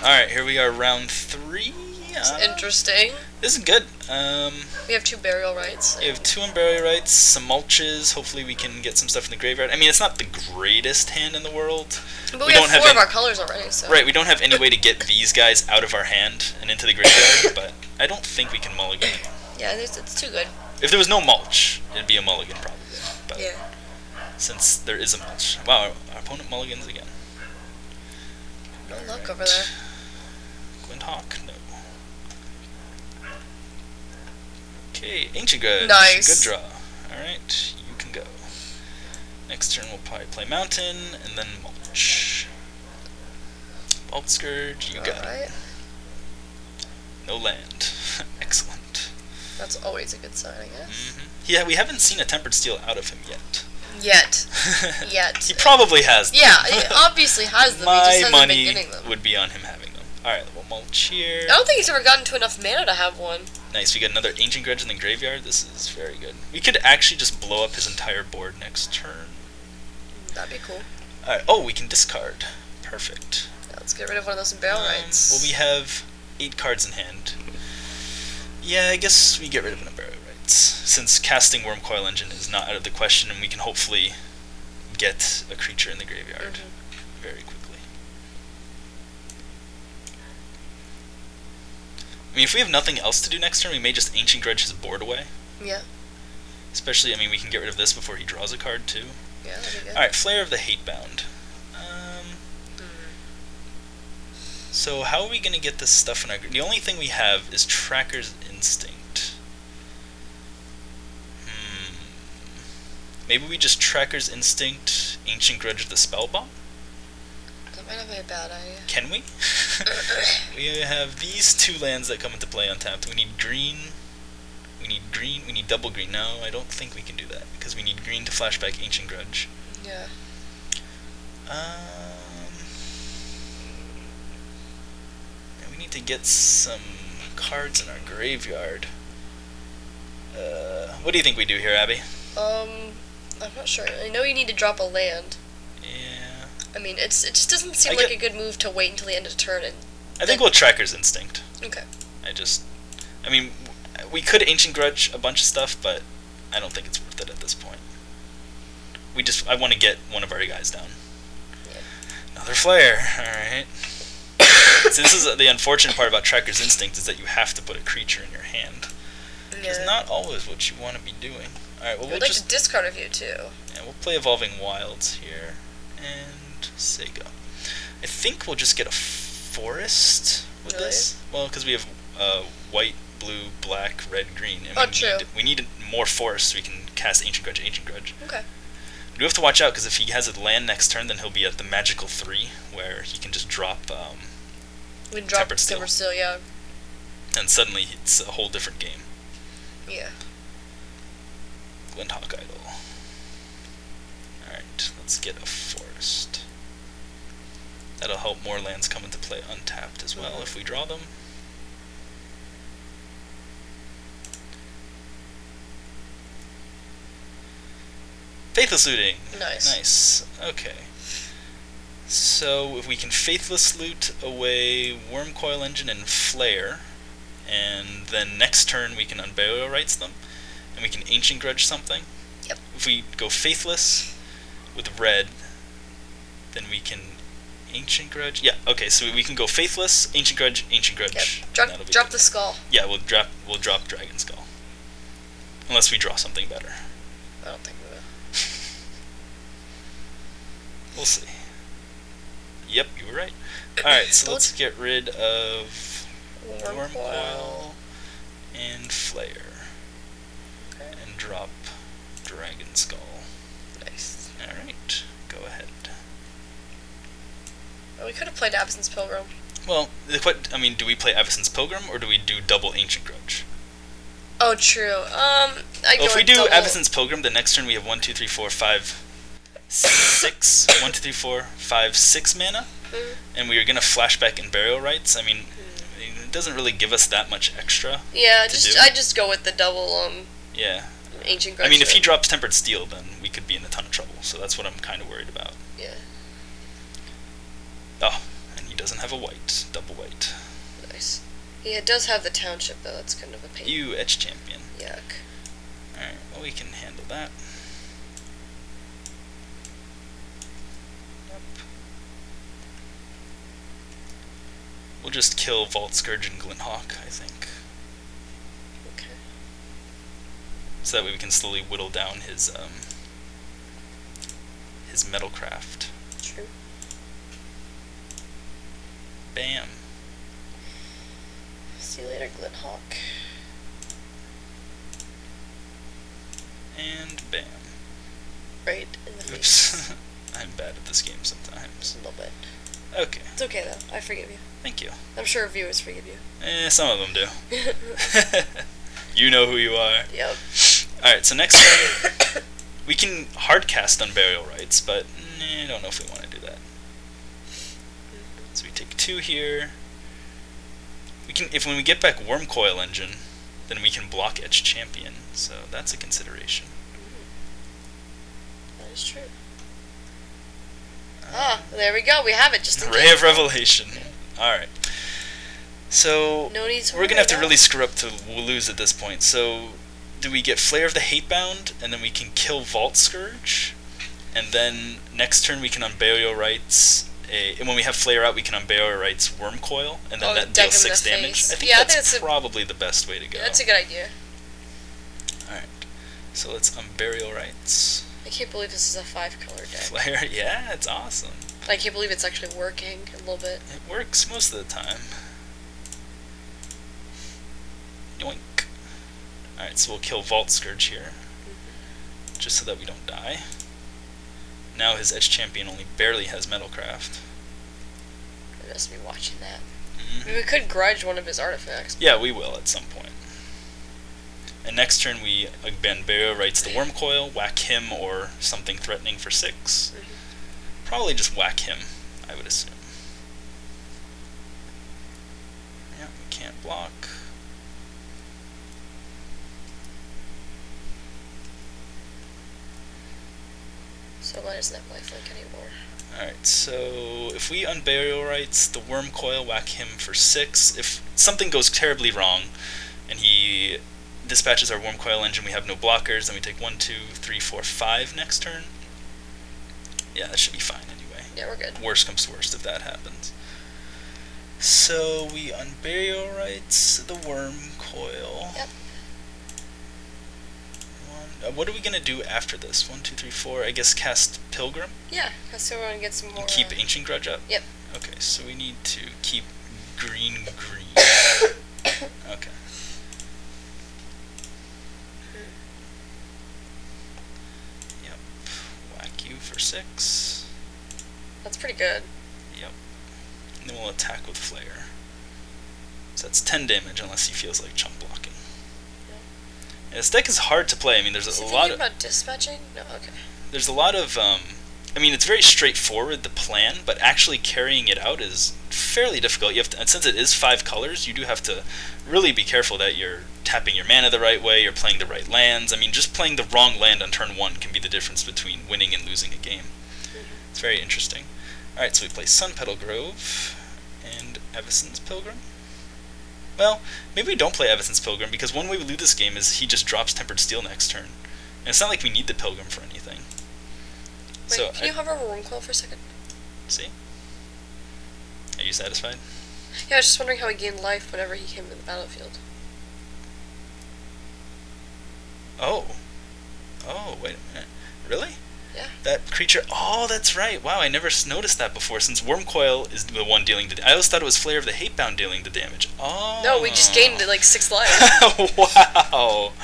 Alright, here we are, round three. Uh, interesting. this is good. Um, We have two burial rites. we have two Unburial Rites, some mulches. Hopefully, we can get some stuff in the graveyard. I mean, it's not the greatest hand in the world. But we we, don't have have four of our colors already, so. Right, we don't have any way to get these guys out of our hand and into the graveyard, but I don't think we can mulligan. Yeah, it's, it's too good. If there was no mulch, it'd be a mulligan probably. But Yeah. since there is a mulch. Wow, our, our opponent mulligans again. No luck over there. Hawk, no. Okay, Ancient Grudge. Nice. Good draw. Alright, you can go. Next turn we'll probably play Mountain and then Mulch. Vault Skirge, you got it. Alright. No land. Excellent. That's always a good sign, I guess. hmm Yeah, we haven't seen a Tempered Steel out of him yet. Yet. Yet. he probably has. them. Yeah, he obviously has them. he just My money would be on him having them. Alright, we'll mulch here. I don't think he's ever gotten to enough mana to have one. Nice, we got another Ancient Grudge in the graveyard. This is very good. We could actually just blow up his entire board next turn. That'd be cool. Alright, oh, we can discard. Perfect. Yeah, let's get rid of one of those barrel Um, rights. Well, we have eight cards in hand. Yeah, I guess we get rid of an Unburial Rites. Since casting Wurmcoil Engine is not out of the question, and we can hopefully get a creature in the graveyard Mhm. very quickly. I mean, if we have nothing else to do next turn, we may just Ancient Grudge his board away. Yeah. Especially, I mean, we can get rid of this before he draws a card, too. Yeah, that'd be good. Alright, Flayer of the Hatebound. Um, Mm. so, how are we going to get this stuff in our... The only thing we have is Tracker's Instinct. Hmm. Maybe we just Tracker's Instinct, Ancient Grudge the Spellbomb? That might not be a bad idea. Can we? we have these two lands that come into play untapped. We need green. We need green. We need double green. No, I don't think we can do that because we need green to flashback Ancient Grudge. Yeah. Um, we need to get some cards in our graveyard. Uh, what do you think we do here, Abbey? Um, I'm not sure. I know you need to drop a land. I mean, it's it just doesn't seem I like get- a good move to wait until the end of the turn and. I think we'll Tracker's Instinct. Okay. I just, I mean, we could Ancient Grudge a bunch of stuff, but I don't think it's worth it at this point. We just, I want to get one of our guys down. Yeah. Another flare. All right. so this is the unfortunate part about Tracker's Instinct is that you have to put a creature in your hand. yeah. It's not always what you want to be doing. All right. Well, I'd we'll like just to discard a few too. yeah, we'll play Evolving Wilds here and Sega. I think we'll just get a forest with Really? this. Well, because we have uh, white, blue, black, red, green. And Oh, we true. Need, we need more forests so we can cast Ancient Grudge, Ancient Grudge. Okay. We do have to watch out because if he has a land next turn, then he'll be at the magical three, where he can just drop, um, We can drop Tempered Steel. Tempered Steel, yeah. and suddenly it's a whole different game. Yeah. Glinthawk Idol. Alright, let's get a forest. That'll help more lands come into play untapped as well if we draw them. Faithless Looting! Nice. Nice. Okay. So if we can Faithless Loot away Wurmcoil Engine and Flare, and then next turn we can Unburial Rites them, and we can Ancient Grudge something. Yep. If we go Faithless with red, then we can Ancient Grudge. Yeah. Okay. So we can go Faithless, Ancient Grudge, Ancient Grudge. Yep. Drop, drop the skull. Yeah, we'll drop. We'll drop Dragon Skull. Unless we draw something better. I don't think we will. We'll see. Yep, you were right. Alright, so let's get rid of. Wurmcoil and Flare. Okay. And drop Dragon Skull. Nice. Alright, go ahead. Oh, we could have played Avacyn's Pilgrim. Well, the que- I mean, do we play Avacyn's Pilgrim or do we do double Ancient Grudge? Oh, true. Um, I Well, if we do double... Avacyn's Pilgrim, the next turn we have 1, 2, 3, 4, 5, 6. 1, 2, 3, 4, 5, 6 mana. Mhm. And we are going to flashback and burial rites. I mean, it doesn't really give us that much extra. Yeah, just do. I just go with the double um Yeah. ancient grudge. I mean, if he drops Tempered Steel, then we could be in a ton of trouble. So that's what I'm kind of worried about. Yeah. Oh, and he does doesn't have a white, double white. Nice. He does have the township though. That's kind of a pain. You etch champion. Yuck. Alright, well we can handle that. Yep. We'll just kill Vault Skirge and Glinthawk, I think. Okay. So that way we can slowly whittle down his um his metalcraft. True. Bam. See you later, Glinthawk. And bam. Right in the face. Oops. I'm bad at this game sometimes. A little bit. Okay, It's okay though. I forgive you. thank you. I'm sure viewers forgive you. Eh, some of them do. you know who you are. yep. Alright, so next turn, we can hardcast Unburial Rites, but I don't know if we want to do that. So we take two here. We can, if when we get back Wurmcoil Engine, then we can block Etch Champion, so that's a consideration. That is true. Ah, there we go. We have it. Just Ray of Revelation. Alright. So, No we're gonna have to really screw up to lose at this point. So, do we get Flayer of the Hatebound, and then we can kill Vault Skirge, and then next turn we can Unburial Rites. A, and when we have Flare out, we can Burial Rites Wurmcoil, and then Oh, that deals six damage. face. I think Yeah, I that's think that's a- probably the best way to go. That's a good idea. Alright. So let's on Burial Rites. I can't believe this is a five color deck. Flare, yeah, it's awesome. I can't believe it's actually working a little bit. It works most of the time. Yoink. Alright, so we'll kill Vault Skirge here. Mm-hmm. Just so that we don't die. Now his Etch Champion only barely has Metalcraft. I must be watching that. Mhm. I mean, we could grudge one of his artifacts. Yeah, we will at some point. And next turn we again Burial Rites the Wurmcoil, whack him or something threatening for 6 Mhm. Probably just whack him, I would assume. Yeah, we can't block. So why it's not lifelink anymore. Alright, so if we Unburial Rites the Wurmcoil, whack him for six. If something goes terribly wrong and he dispatches our Wurmcoil engine, we have no blockers, then we take one, two, three, four, five next turn. Yeah, that should be fine anyway. Yeah, we're good. Worst comes to worst if that happens. So we Unburial Rites the worm coil. Yep. Uh, what are we gonna do after this? One, two, three, four. I guess cast pilgrim. Yeah, so we're gonna get some more. And keep uh, Ancient Grudge up? Yep. Okay, so we need to keep green green. okay. Yep. Whack you for six. That's pretty good. Yep. And then we'll attack with Flare. So that's 10 damage unless he feels like chump blocking. Yep. Yeah, this deck is hard to play. I mean, there's Is a lot of about dispatching? No, okay. there's a lot of um, I mean, it's very straightforward the plan, but actually carrying it out is fairly difficult. You have to, and since it is five colors, you do have to really be careful that you're tapping your mana the right way, you're playing the right lands. I mean, just playing the wrong land on turn one can be the difference between winning and losing a game. It's very interesting. All right, so we play Sunpetal Grove and Avacyn's Pilgrim. Well, maybe we don't play Avacyn's Pilgrim because one way we lose this game is he just drops Tempered Steel next turn, and it's not like we need the Pilgrim for anything. Wait, so can I- you hover over Wurmcoil for a second? See? Are you satisfied? Yeah, I was just wondering how he gained life whenever he came to the battlefield. Oh. Oh, wait a minute. Really? Yeah. That creature. Oh, that's right. Wow, I never noticed that before. Since Wurmcoil is the one dealing the. I always thought it was Flayer of the Hatebound dealing the damage. Oh. No, we just gained like six life. wow.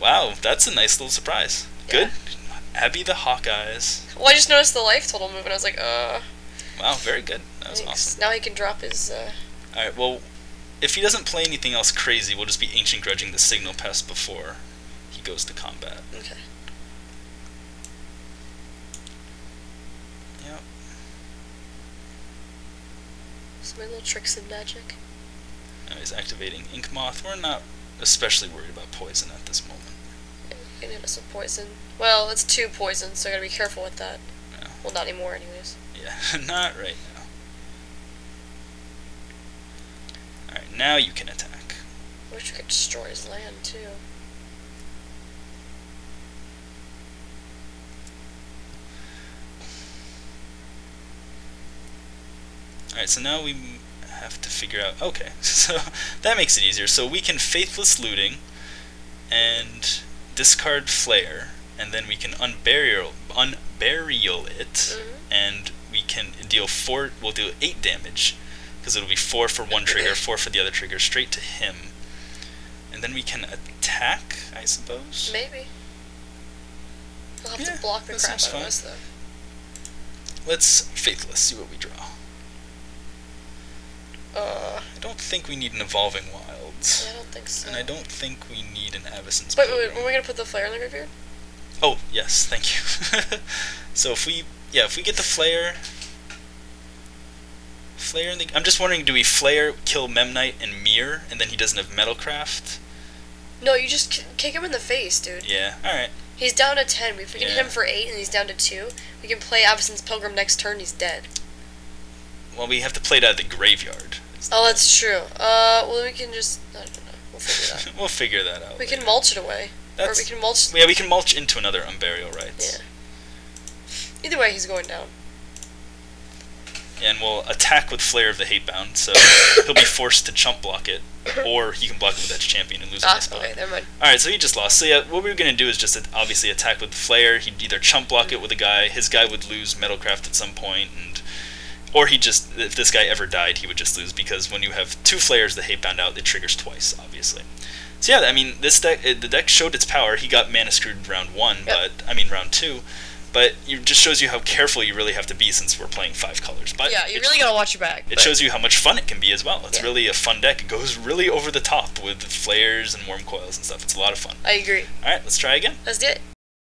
Wow, that's a nice little surprise. Good. Abbey the Hawkeyes. well, I just noticed the life total move, and I was like, uh. Wow, very good. That was awesome. Now he can drop his. Uh, Alright, well, if he doesn't play anything else crazy, we'll just be Ancient Grudging the Signal Pest before he goes to combat. okay. We're little tricks of magic. Uh, now he's activating Ink Moth. We're not especially worried about poison at this moment. It hit us with poison. Well, it's two poisons, so I gotta be careful with that. No. Well, not anymore, anyways. Yeah, not right now. Alright, now you can attack. I wish we could destroy his land, too. Alright, so now we have to figure out. Okay, so that makes it easier. So we can Faithless Looting and discard Flare, and then we can unburial, unburial it, Mhm. and we can deal four. We'll do eight damage because it'll be four for one trigger, four for the other trigger, straight to him. And then we can attack, I suppose. Maybe. We'll have Yeah, to block the crap out of us though. Let's Faithless, see what we draw. Uh, I don't think we need an Evolving Wilds. I don't think so. And I don't think we need an Avacyn's Wait, wait, wait, were we gonna put the flare in the graveyard? Oh, yes, thank you. so if we, yeah, if we get the Flare, Flare in the, I'm just wondering, do we Flare, kill Memnite and Mirror, and then he doesn't have Metalcraft? No, you just k- kick him in the face, dude. Yeah, alright. He's down to 10. If we can hit him for 8 and he's down to 2, we can play Avacyn's Pilgrim next turn, he's dead. Well, we have to play it out of the graveyard. Oh, that's true. Uh, well, we can just. I don't know. We'll figure out. we'll figure that out. we can mulch it away. That's, or we can mulch. yeah, we can mulch into another Unburial Rites. Yeah. Either way, he's going down. And we'll attack with Flayer of the Hatebound, so he'll be forced to chump block it, or he can block it with Etch Champion and lose Ah, spot. okay, never mind. Alright, so he just lost. So yeah, what we were gonna do is just obviously attack with Flare. He'd either chump block it with a guy, his guy would lose Metalcraft at some point, and or he just if this guy ever died, he would just lose because when you have two Flares, the Hatebound out, it triggers twice, obviously. So yeah, I mean this deck, the deck showed its power. He got mana screwed round one, Yep. but I mean round two. But it just shows you how careful you really have to be since we're playing five colors. But Yeah, you really gotta watch your back. it but- shows you how much fun it can be as well. It's Yeah. really a fun deck. It goes really over the top with flares and Wurmcoils and stuff. It's a lot of fun. I agree. All right, let's try again. Let's do it.